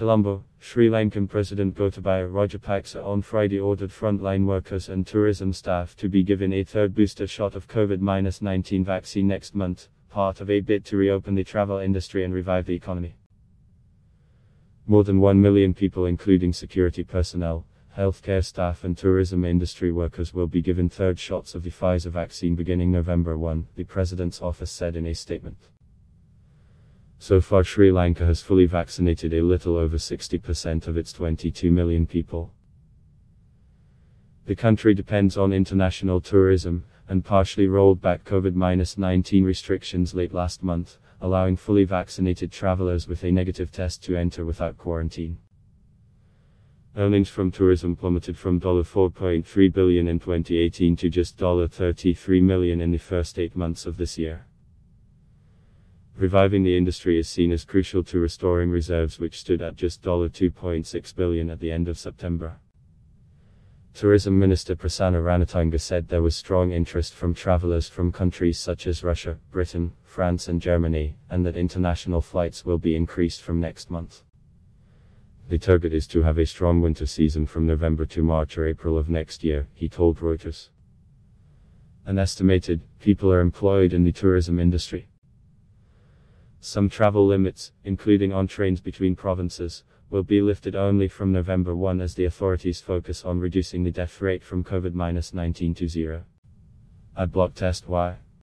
Colombo, Sri Lankan President Gotabaya Rajapaksa on Friday ordered frontline workers and tourism staff to be given a third booster shot of COVID 19 vaccine next month, part of a bid to reopen the travel industry and revive the economy. More than 1 million people, including security personnel, healthcare staff, and tourism industry workers, will be given third shots of the Pfizer vaccine beginning November 1, the President's office said in a statement. So far, Sri Lanka has fully vaccinated a little over 60% of its 22 million people. The country depends on international tourism, and partially rolled back COVID 19 restrictions late last month, allowing fully vaccinated travelers with a negative test to enter without quarantine. Earnings from tourism plummeted from 4.3 billion in 2018 to just 33 million in the first eight months of this year. Reviving the industry is seen as crucial to restoring reserves which stood at just 2.6 billion at the end of September. Tourism Minister Prasanna Ranatunga said there was strong interest from travelers from countries such as Russia, Britain, France and Germany, and that international flights will be increased from next month. The target is to have a strong winter season from November to March or April of next year, he told Reuters. An estimated people are employed in the tourism industry. Some travel limits, including on trains between provinces, will be lifted only from November 1 as the authorities focus on reducing the death rate from COVID 19 to zero. I Adblock test Y.